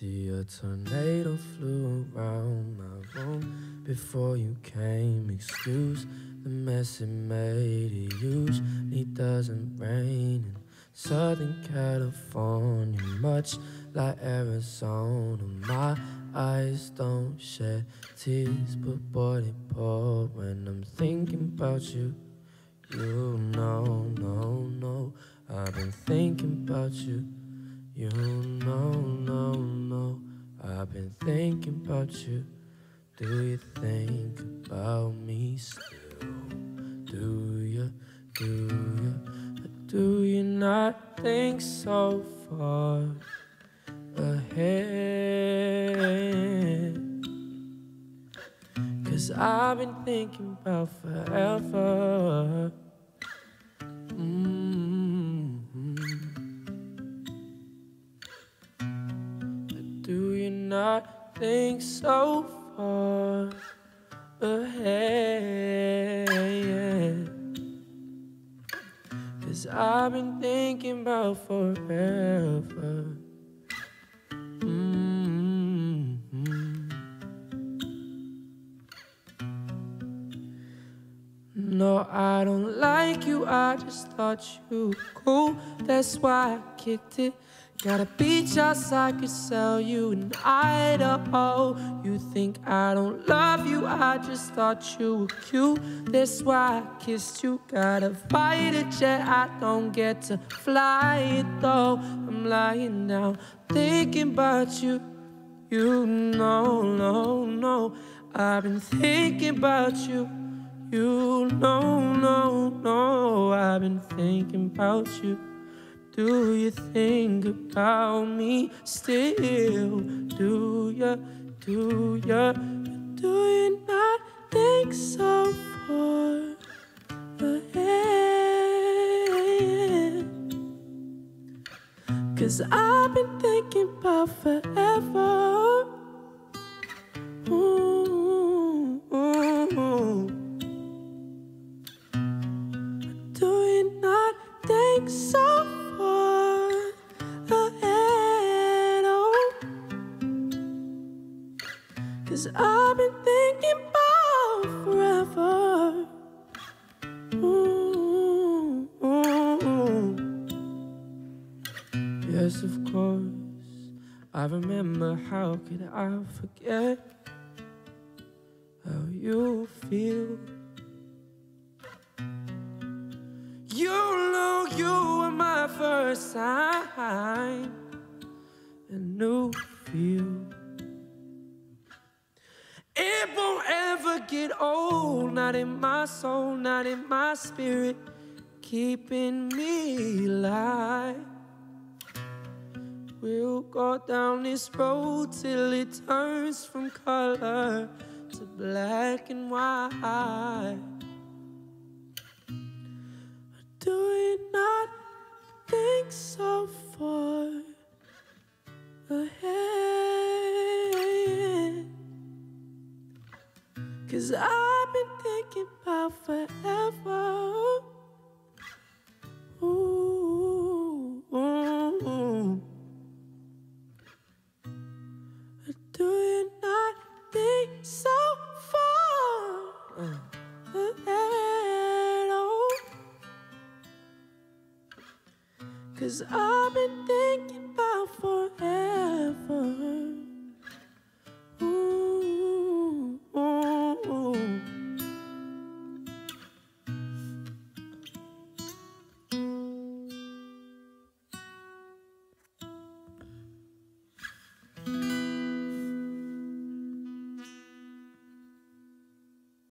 See a tornado flew around my room before you came. Excuse the mess it made. It usually doesn't rain in Southern California, much like Arizona. My eyes don't shed tears, but boy, they pour when I'm thinking about you. You know, no, no, I've been thinking about you. You know, no, no, I've been thinking about you. Do you think about me still? Do you, do you, do you not think so far ahead? Cause I've been thinking about forever. Not think so far ahead? Cause I've been thinking about forever. Mm-hmm. No, I don't like you. I just thought you were cool. That's why I kicked it. Got a beach house I could sell you in Idaho. You think I don't love you? I just thought you were cute. That's why I kissed you. Got a fighter jet. I don't get to fly it though. I'm lying down thinking about you. You know, no, no. I've been thinking about you. You know, no, no, I've been thinking about you. Do you think about me still? Do you, do you, do you not think so far ahead? Cause I've been thinking about forever. Cause I've been thinking about forever. Ooh. Yes, of course. I remember how could I forget how you feel. You know you were my first sign, a new feel. Old, not in my soul, not in my spirit, keeping me alive. We'll go down this road till it turns from color to black and white. Do you not think so Cause I've been thinking about forever. Ooh, ooh, ooh. Do you not think so far? Oh. Cause I've been thinking